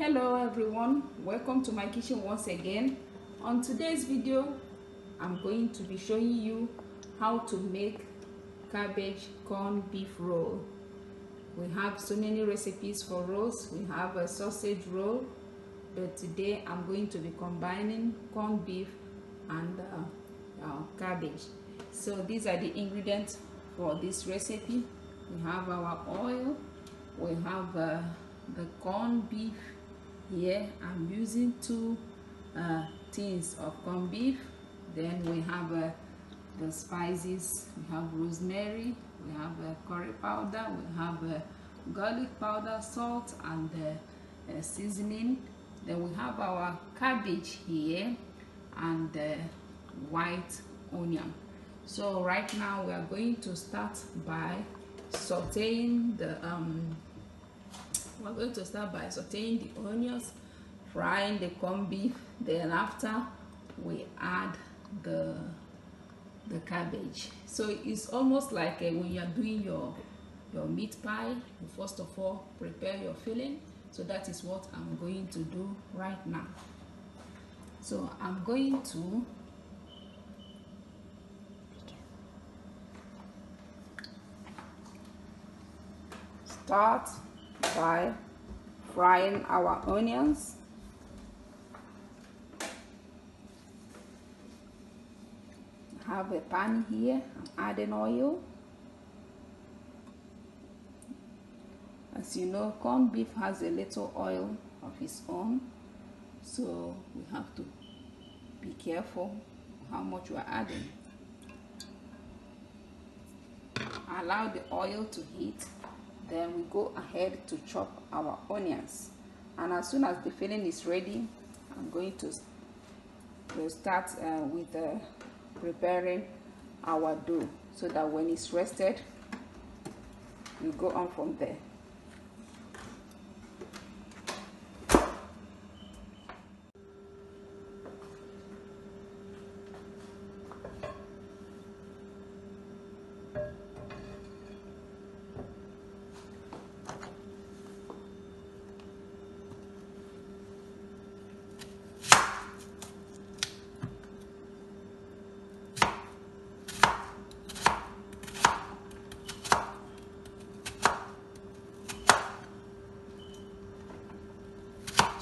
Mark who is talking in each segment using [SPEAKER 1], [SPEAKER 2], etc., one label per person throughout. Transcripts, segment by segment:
[SPEAKER 1] hello everyone. Welcome to my kitchen once again. On today's video i'm going to be showing you how to make cabbage corn beef roll. We have so many recipes for rolls. We have a sausage roll but today i'm going to be combining corn beef and uh, uh, cabbage. So these are the ingredients for this recipe. We have our oil. We have uh, the corn beef here i'm using two uh, tins of corn beef. Then we have uh, the spices. We have rosemary we have uh, curry powder we have uh, garlic powder salt and uh, uh, seasoning. Then we have our cabbage here and uh, white onion. So right now we are going to start by sauteing the um we're going to start by sauteing the onions frying the corned beef then after we add the the cabbage. So it's almost like uh, when you're doing your your meat pie you first of all prepare your filling. So that is what i'm going to do right now. So i'm going to start by frying our onions. Have a pan here adding oil. As you know corned beef has a little oil of its own so we have to be careful how much we are adding. Allow the oil to heat then we go ahead to chop our onions. And as soon as the filling is ready i'm going to, to start uh, with uh, preparing our dough so that when it's rested we go on from there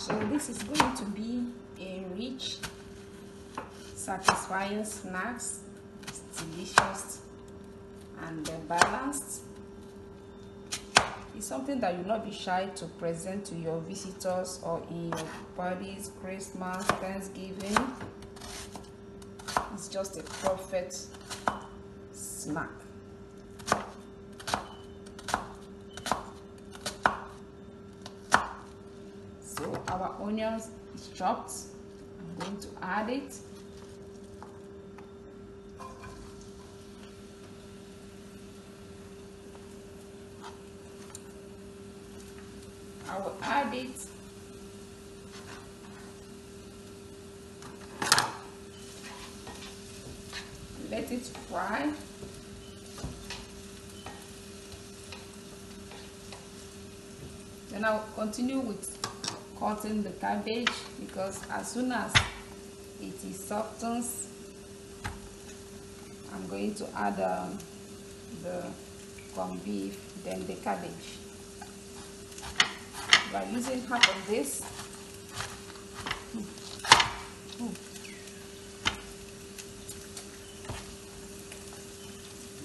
[SPEAKER 1] so this is going to be a rich snacks it's delicious and balanced. It's something that you'll not be shy to present to your visitors or in your parties christmas thanksgiving. It's just a perfect snack. So our onions is chopped. I'm going to add it i will add it let it fry then i'll continue with cutting the cabbage because as soon as it is softens I'm going to add um, the corned beef then the cabbage. By using half of this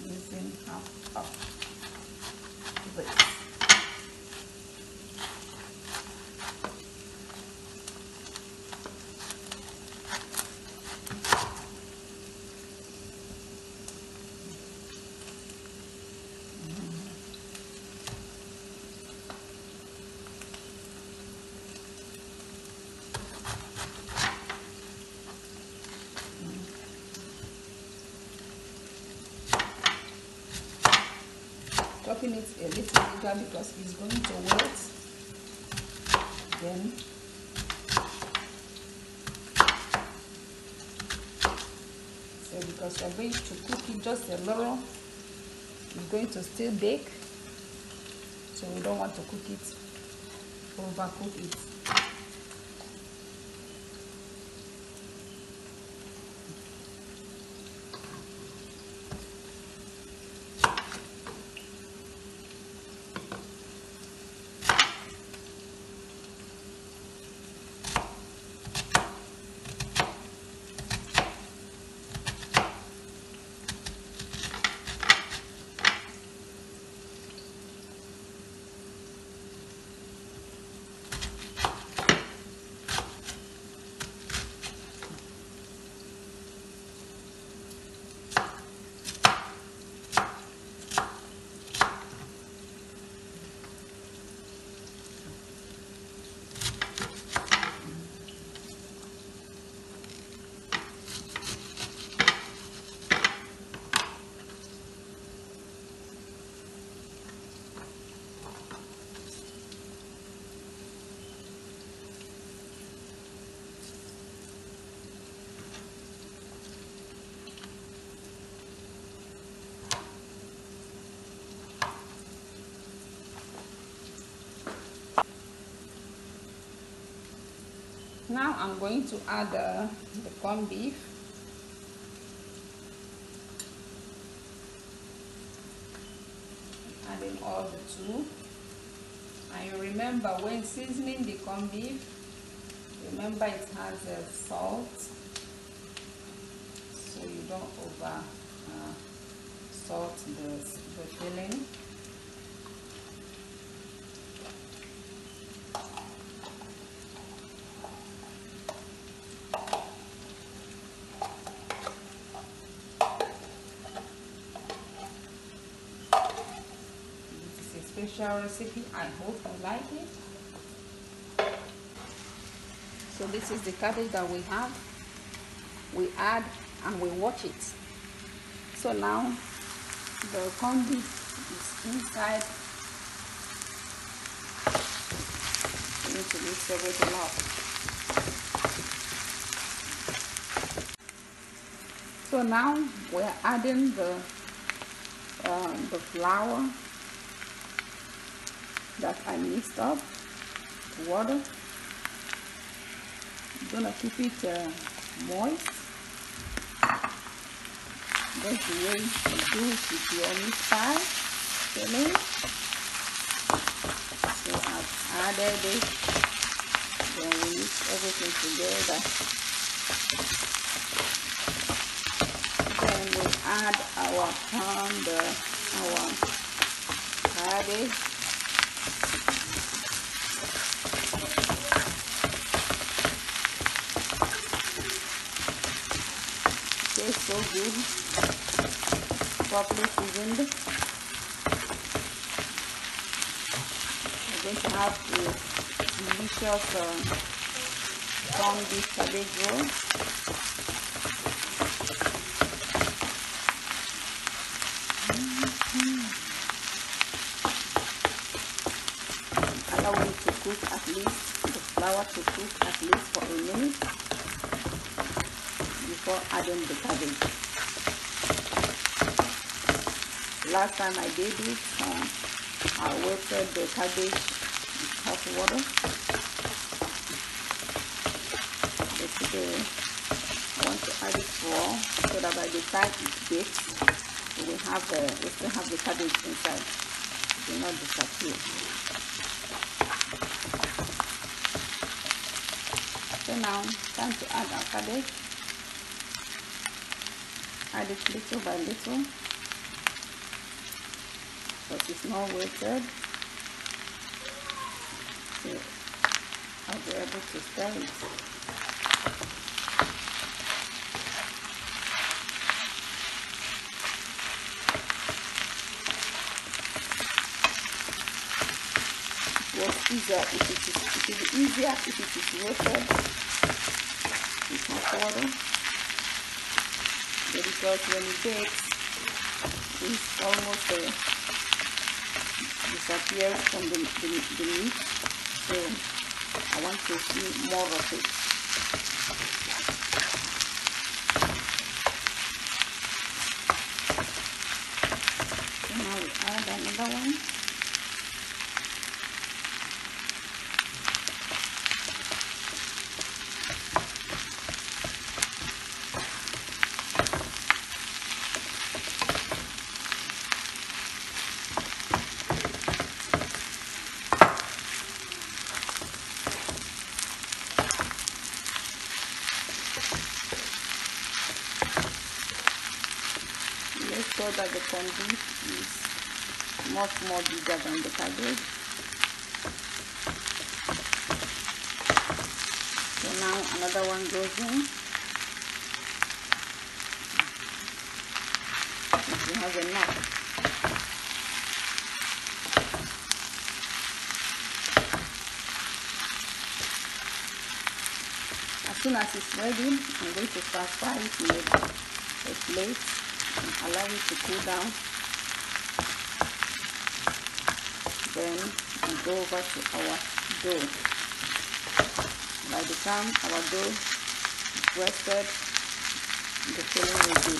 [SPEAKER 1] using half of this chopping it a little bigger because it's going to wet. Then so because we're going to cook it just a little it's going to still bake. So we don't want to cook it overcook it now I'm going to add uh, the corned beef. Adding all the two. And you remember when seasoning the corned beef remember it has uh, salt. So you don't over uh, salt the, the filling special recipe i hope you like it so this is the cabbage that we have. We add and we watch it. So now the beef is inside. We need to mix everything up so now we're adding the uh, the flour that I mixed up. Water I'm gonna keep it uh, moist. That's the way you do it with your meat pie filling so I've added it. Then we mix everything together. Then we add our pound our cabbage tastes so good properly seasoned we're going to have the delicious uh, corned beef cabbage roll allow it to cook at least the flour to cook at least for a minute before adding the cabbage. Last time I did it, uh, I wetted the cabbage with hot water. But today, I want to add it raw so that by the time it bakes, we will have we still have the cabbage inside. It will not disappear. So now, time to add our cabbage add it little by little. But it's not weighted. So I'll be able to stir it. Easier if it is it will easier if it is hot water because when it bakes it's almost uh, disappears from the, the, the meat. So I want to see more of it so now we add another one so that the corned beef is much more bigger than the cabbage. So now another one goes in. If you have enough. As soon as it's ready, I'm going to transfer it in a, a plate allow it to cool down. Then we go over to our dough. By the time our dough is rested the filling will be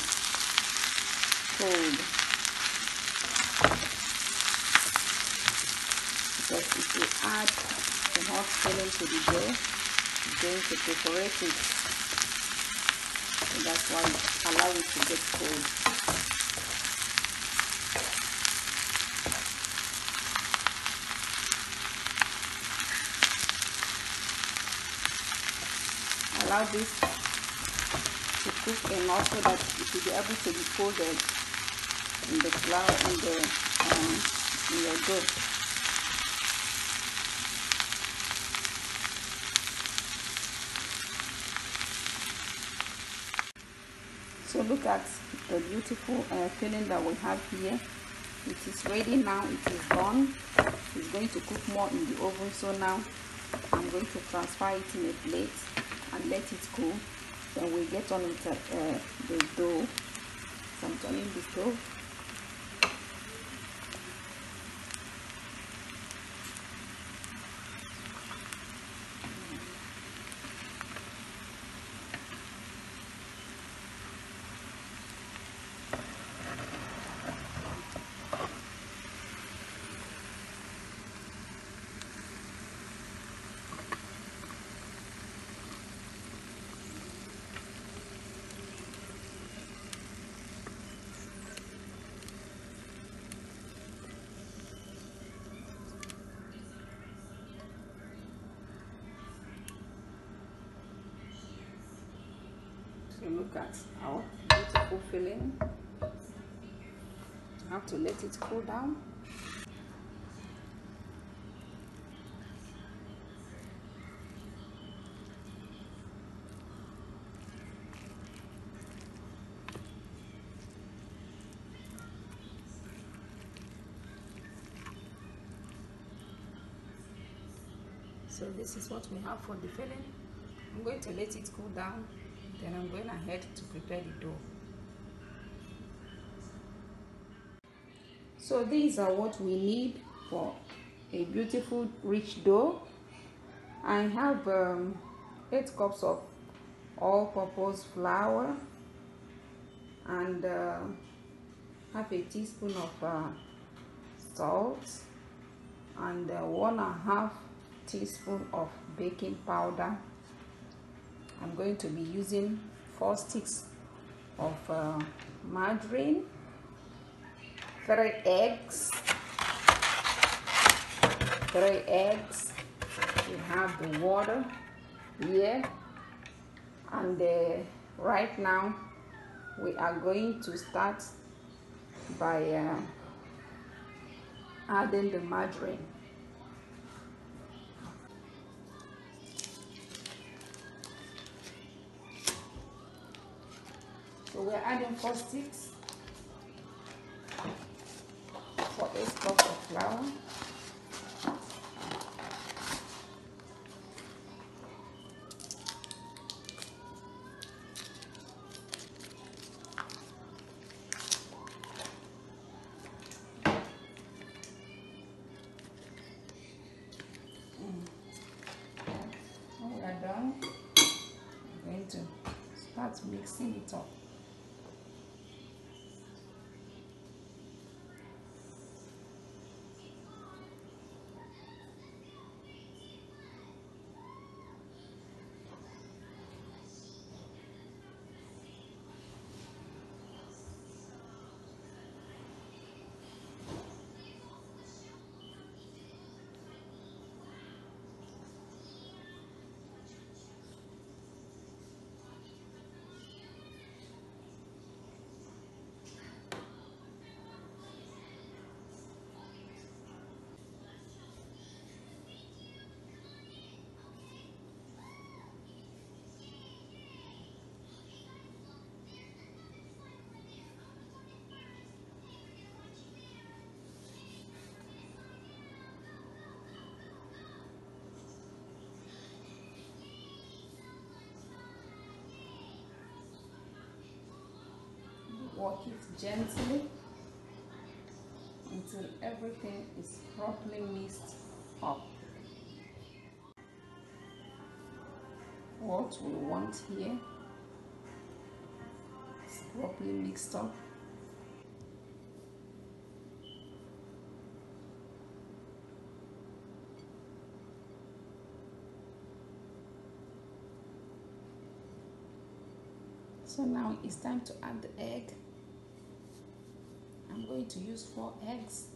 [SPEAKER 1] cold. Because if you add the hot filling to the dough going to perforate it that's why allow it to get cold allow this to cook enough so that it will be able to be folded in the flour in the um, in your dough. At the beautiful uh, filling that we have here. It is ready now. It is done. It's going to cook more in the oven. So now I'm going to transfer it in a plate and let it cool then we get on with uh, the dough so I'm turning the stove So look at our beautiful filling. You have to let it cool down. So this is what we have for the filling. I'm going to let it cool down then I'm going ahead to prepare the dough. So these are what we need for a beautiful rich dough. I have um, 8 cups of all-purpose flour and uh, half a teaspoon of uh, salt and uh, one and a half teaspoon of baking powder I'm going to be using four sticks of uh, margarine, three eggs, three eggs. We have the water here, and uh, right now we are going to start by uh, adding the margarine. We're adding four sticks for eight cups of flour. Mm. Are done, going to start mixing it up. work it gently until everything is properly mixed up. What we want here is properly mixed up. So now it's time to add the egg going to use four eggs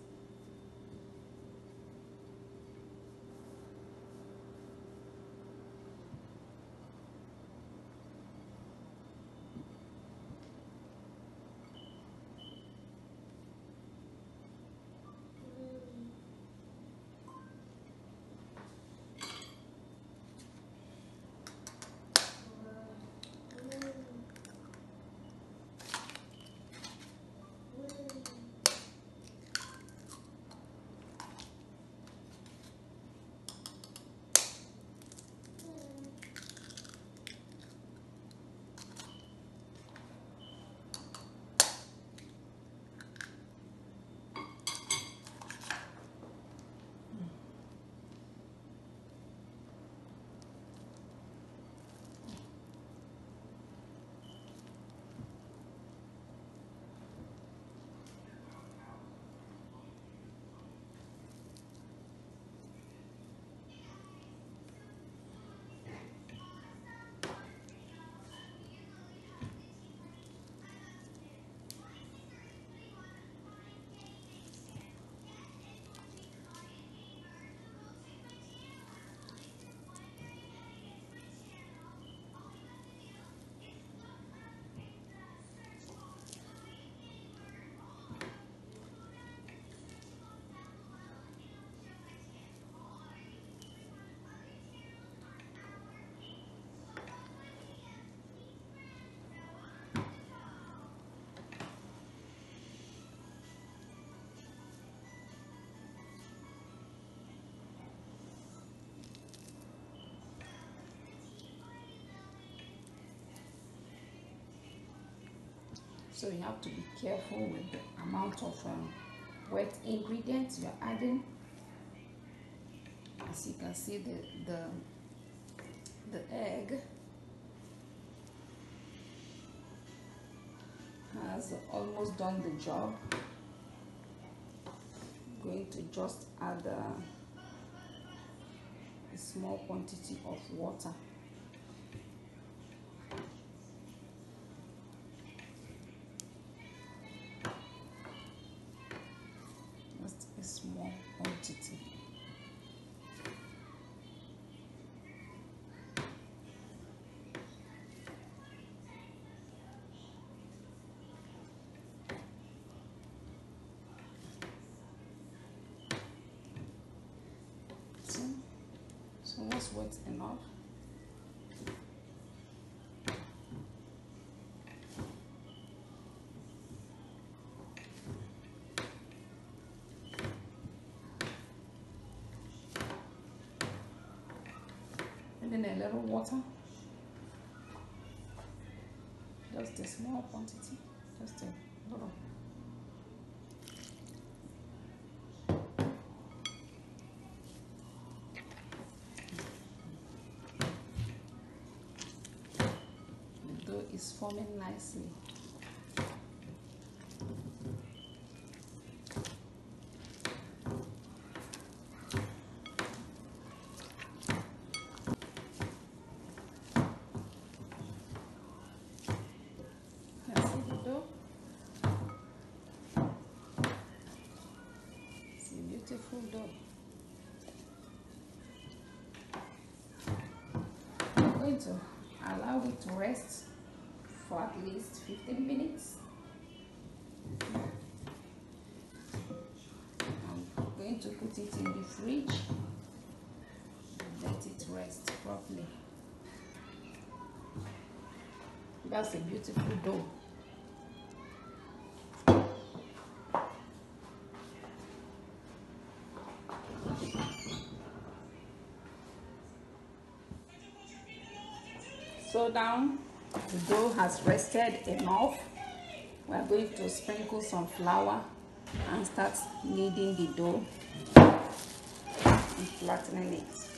[SPEAKER 1] so you have to be careful with the amount of um, wet ingredients you're adding. As you can see the the the egg has almost done the job. I'm going to just add a, a small quantity of water That's wet enough. And then a little water. Just a small quantity. Just a little. Is forming nicely. beautiful dough. I'm going to allow it to rest for at least 15 minutes. I'm going to put it in the fridge let it rest properly. That's a beautiful dough. So down the dough has rested enough. We are going to sprinkle some flour and start kneading the dough and flattening it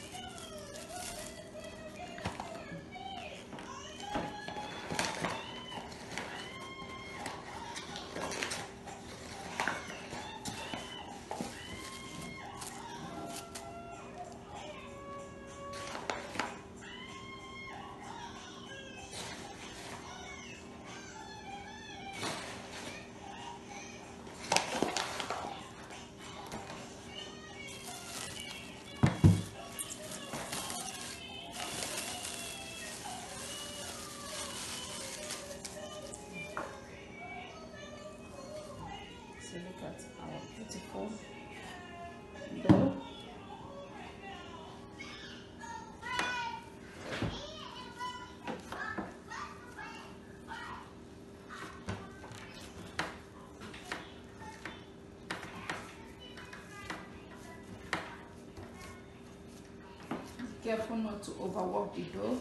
[SPEAKER 1] careful not to overwork the dough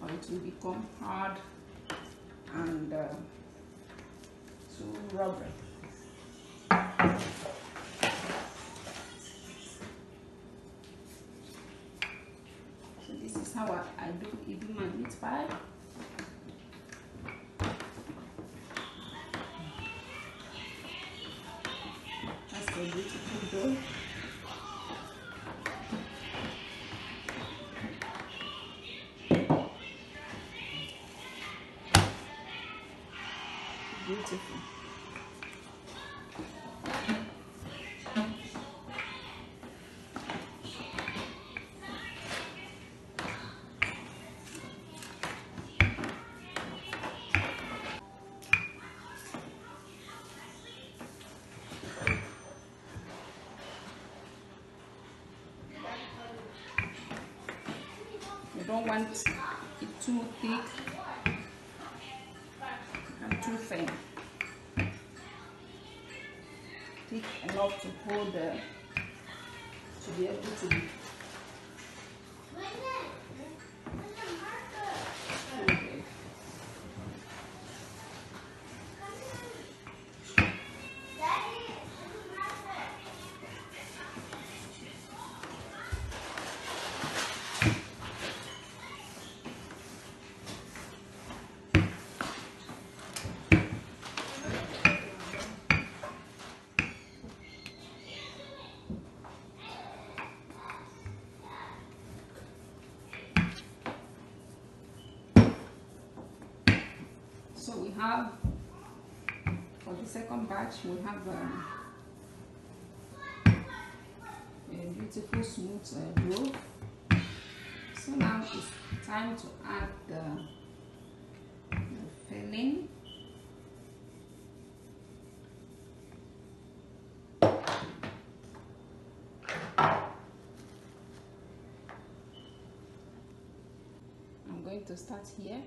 [SPEAKER 1] or it will become hard and uh, too rubbery. So this is how I, I do, do my meat pie. That's a beautiful dough. Don't want it too thick and too thin. Thick enough to hold the to be able to be folded. So we have for the second batch we have um, a beautiful smooth uh, dough. So now it's time to add the, the filling. I'm going to start here.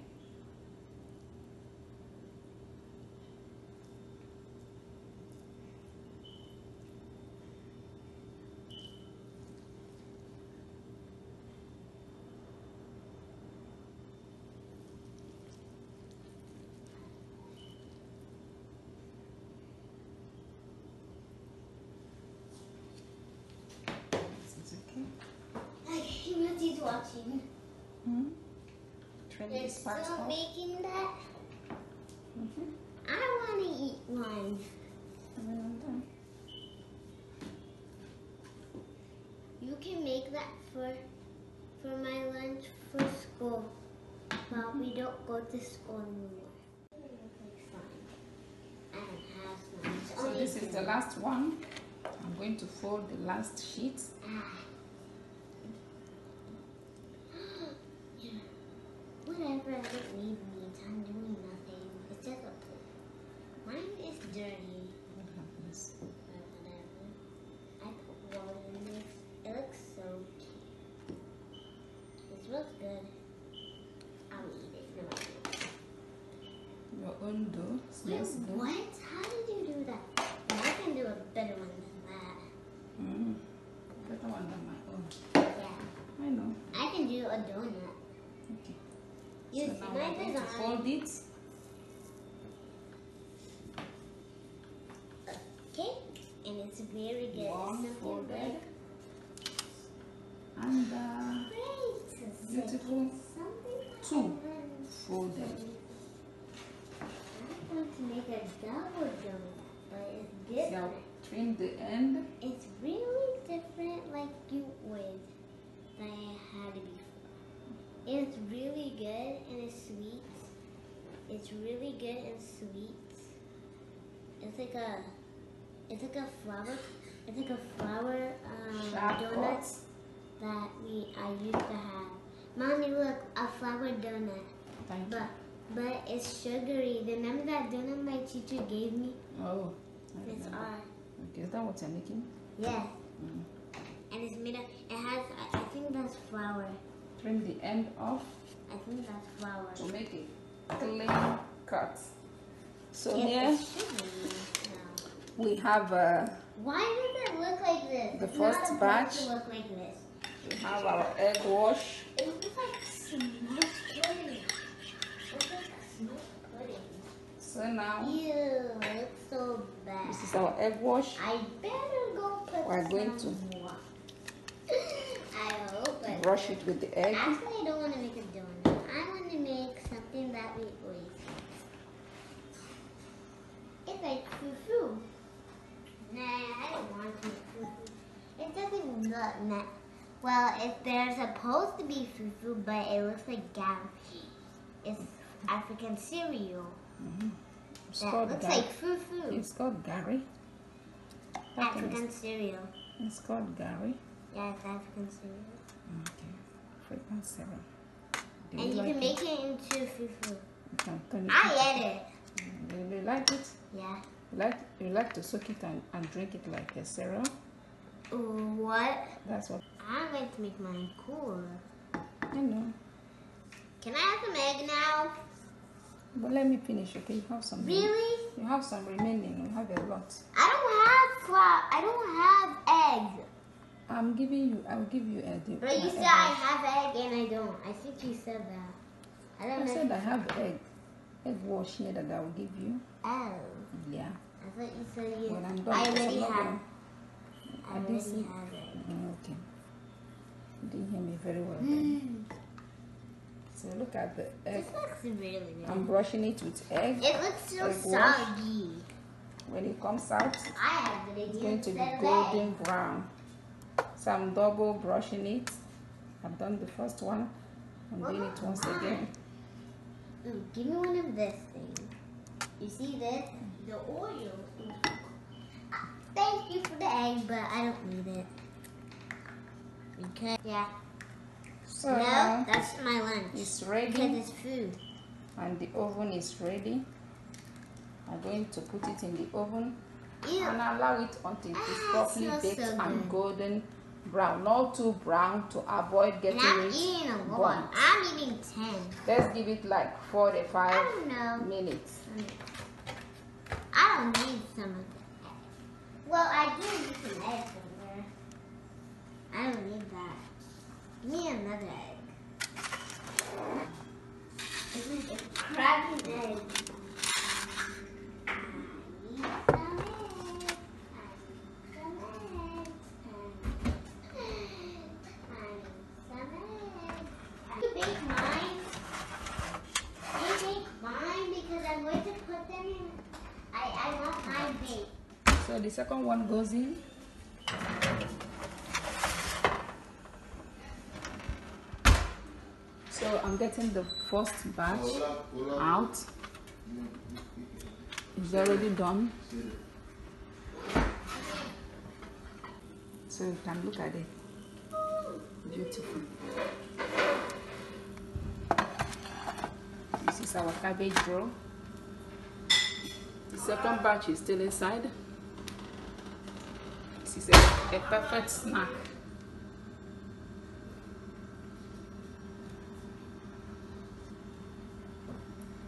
[SPEAKER 1] It's okay.
[SPEAKER 2] Timothy's watching.
[SPEAKER 1] Hmm? Trim this
[SPEAKER 2] It's
[SPEAKER 1] part
[SPEAKER 2] still making that.
[SPEAKER 1] Mhm.
[SPEAKER 2] I want to eat one.
[SPEAKER 1] And then I'm done.
[SPEAKER 2] You can make that for for my lunch for school. But we don't go to school anymore. It's fine. I don't have
[SPEAKER 1] So this is the last one. I'm going to fold the last sheet.
[SPEAKER 2] Ah. yeah. Whatever, I don't need meat. I'm doing nothing. It's just a Mine is dirty.
[SPEAKER 1] What happens?
[SPEAKER 2] I put water in this. It looks so cute. It smells good. I'll eat it. No.
[SPEAKER 1] Your own dough
[SPEAKER 2] Wait,
[SPEAKER 1] smells good.
[SPEAKER 2] what? How did you do that? Well, I can do a better one than that.
[SPEAKER 1] Mm. Better one than my own.
[SPEAKER 2] Yeah.
[SPEAKER 1] I know.
[SPEAKER 2] I can do a donut.
[SPEAKER 1] Okay.
[SPEAKER 2] You
[SPEAKER 1] so
[SPEAKER 2] see my
[SPEAKER 1] to
[SPEAKER 2] design.
[SPEAKER 1] fold it.
[SPEAKER 2] Okay, and it's very good.
[SPEAKER 1] One
[SPEAKER 2] Something
[SPEAKER 1] folded.
[SPEAKER 2] like-
[SPEAKER 1] And uh,
[SPEAKER 2] Great.
[SPEAKER 1] beautiful
[SPEAKER 2] Something
[SPEAKER 1] two
[SPEAKER 2] like-
[SPEAKER 1] folded.
[SPEAKER 2] I want to make a double donut, but it's
[SPEAKER 1] See,
[SPEAKER 2] different.
[SPEAKER 1] I'll trim the end.
[SPEAKER 2] It's really you would than I had before. And it's really good and it's sweet. It's really good and sweet. It's like a it's like a flower it's like a flower um,
[SPEAKER 1] Sharp
[SPEAKER 2] donut that we I used to have. Mommy look, a flower donut.
[SPEAKER 1] Thank you.
[SPEAKER 2] But but it's sugary. The number that donut my teacher gave me,
[SPEAKER 1] Oh. I
[SPEAKER 2] it's
[SPEAKER 1] remember. Okay, is that what you're making?
[SPEAKER 2] Yeah.
[SPEAKER 1] Mm.
[SPEAKER 2] And it's made of, it has, I, I think that's flour.
[SPEAKER 1] Trim the end off
[SPEAKER 2] I think that's flour.
[SPEAKER 1] to make it clean cut. So
[SPEAKER 2] Yeah,
[SPEAKER 1] here
[SPEAKER 2] it's sugary now.
[SPEAKER 1] we have uh,
[SPEAKER 2] Why does it look like this?
[SPEAKER 1] The
[SPEAKER 2] It's
[SPEAKER 1] first batch.
[SPEAKER 2] look like this.
[SPEAKER 1] we have our egg wash.
[SPEAKER 2] It looks like smushed pudding. It looks like smushed pudding.
[SPEAKER 1] So now
[SPEAKER 2] Ew, it looks so bad.
[SPEAKER 1] this is our egg wash.
[SPEAKER 2] I better go put
[SPEAKER 1] We're going
[SPEAKER 2] to more. I hope it.
[SPEAKER 1] Brush it with the egg.
[SPEAKER 2] Actually, I don't want to make a donut. I want to make something that we wait. It's like fufu. Nah, I don't want to make fufu. It doesn't look nah. Well, if they're supposed to be fufu, but it looks like gam. It's African cereal. Mm-hmm.
[SPEAKER 1] It's
[SPEAKER 2] That
[SPEAKER 1] called
[SPEAKER 2] looks
[SPEAKER 1] garri.
[SPEAKER 2] like fufu.
[SPEAKER 1] It's called garri. That thing is-
[SPEAKER 2] African cereal.
[SPEAKER 1] It's called garri.
[SPEAKER 2] Yeah, it's African cereal.
[SPEAKER 1] Okay. African cereal. Do
[SPEAKER 2] And you
[SPEAKER 1] like
[SPEAKER 2] can make it into fufu.
[SPEAKER 1] Mm, you it
[SPEAKER 2] I
[SPEAKER 1] into-
[SPEAKER 2] ate it.
[SPEAKER 1] Do you like it?
[SPEAKER 2] Yeah.
[SPEAKER 1] You like you like to soak it and, and drink it like a cereal?
[SPEAKER 2] What?
[SPEAKER 1] That's what
[SPEAKER 2] I'm going to make mine cool.
[SPEAKER 1] I know.
[SPEAKER 2] Can I have some egg now?
[SPEAKER 1] But let me finish, okay? You have some
[SPEAKER 2] Really?
[SPEAKER 1] You have some remaining. You have a lot.
[SPEAKER 2] I don't have flour. I don't have egg.
[SPEAKER 1] I'm giving you. I'll give you a. The,
[SPEAKER 2] But you said
[SPEAKER 1] egg
[SPEAKER 2] I have egg and I don't. I think you said that. I don't
[SPEAKER 1] I
[SPEAKER 2] know.
[SPEAKER 1] said I have egg. Egg wash here that I will give you.
[SPEAKER 2] oh.
[SPEAKER 1] Yeah.
[SPEAKER 2] I thought you said you.
[SPEAKER 1] When I'm
[SPEAKER 2] I already have. I already
[SPEAKER 1] didn't see.
[SPEAKER 2] have it.
[SPEAKER 1] Mm, Okay. You didn't hear me very well. Then.
[SPEAKER 2] Mm.
[SPEAKER 1] So look at the egg.
[SPEAKER 2] This looks really good.
[SPEAKER 1] I'm brushing it with egg.
[SPEAKER 2] It looks so
[SPEAKER 1] Egg wash.
[SPEAKER 2] soggy.
[SPEAKER 1] When it comes out,
[SPEAKER 2] I have the
[SPEAKER 1] it's going to be golden
[SPEAKER 2] egg.
[SPEAKER 1] brown. So I'm double brushing it. I've done the first one. I'm doing it once again.
[SPEAKER 2] Ooh, give me one of this thing. You see this? The oil. Ah, Thank you for the egg, but I don't need it. Okay. Yeah.
[SPEAKER 1] So
[SPEAKER 2] no,
[SPEAKER 1] now
[SPEAKER 2] that's my lunch.
[SPEAKER 1] it's
[SPEAKER 2] Because
[SPEAKER 1] ready
[SPEAKER 2] it's food.
[SPEAKER 1] and the oven is ready. I'm going to put it in the oven
[SPEAKER 2] Ew.
[SPEAKER 1] and allow it until it is
[SPEAKER 2] Ah,
[SPEAKER 1] properly baked
[SPEAKER 2] so
[SPEAKER 1] and golden brown. Not too brown to avoid
[SPEAKER 2] And
[SPEAKER 1] getting
[SPEAKER 2] I'm
[SPEAKER 1] it
[SPEAKER 2] eating a lot. I'm eating 10.
[SPEAKER 1] Let's give it like four to
[SPEAKER 2] I
[SPEAKER 1] five
[SPEAKER 2] don't know.
[SPEAKER 1] minutes.
[SPEAKER 2] I don't need some of the egg. Well, I do need some egg somewhere. I don't need that. Give me another egg. This is a crappy egg. I need some eggs. I need some eggs. I need some eggs. You bake mine? You bake mine because I'm going to put them in. I, I want mine baked.
[SPEAKER 1] So the second one goes in. So I'm getting the first batch out. It's already done. So you can look at it. Beautiful. This is our cabbage roll. The second batch is still inside. A, perfect snack.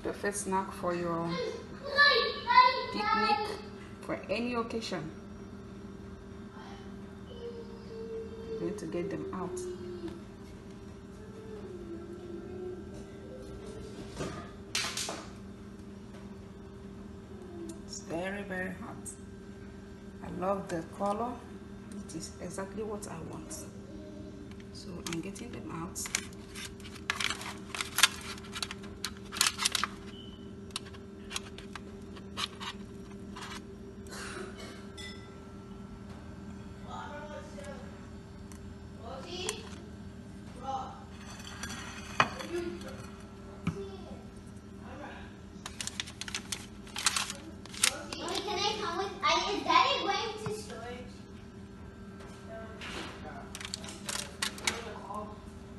[SPEAKER 1] Perfect snack for your picnic, for any occasion. Going to get them out. It's very, very hot. I love the color. Is exactly what I want. So I'm getting them out.
[SPEAKER 2] Mommy, can I come with? I, is Daddy going to storage?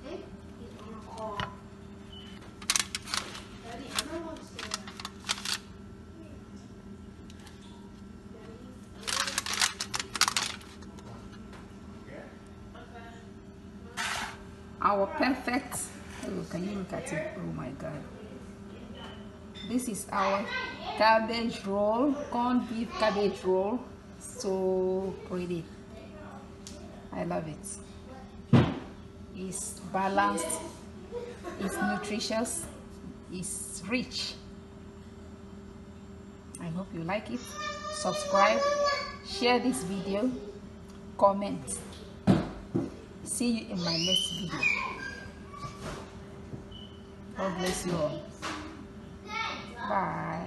[SPEAKER 2] Hmm?
[SPEAKER 1] our perfect oh oh my god. This is our cabbage roll corned beef cabbage roll. So pretty. I love it. It's balanced it's nutritious it's rich. I hope you like it. Subscribe share this video comment. See you in my next video god bless you all. Bye